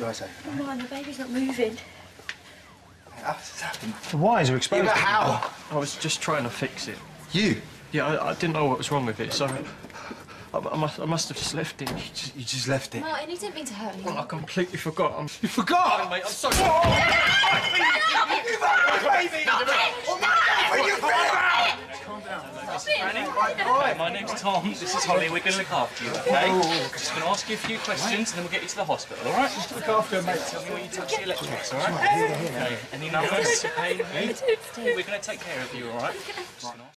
guys open. Come on, the baby's not moving. How does this happen? The wires are exposed. Yeah, but how? I was just trying to fix it. You? Yeah, I, I didn't know what was wrong with it, so I, I, must, I must have just left it. You just, you just left it. Martin, he didn't mean to hurt me. you. I completely forgot. I'm, You forgot! Oh, mate, I'm sorry. Hi, my name's Tom. This is Holly. We're going to look after you, okay? Oh. Just going to ask you a few questions and then we'll get you to the hospital, all right? Just look after her, mate. Tell me when you touch the electrics, all right? Okay. Any numbers? Pain? We're going to take care of you, all right?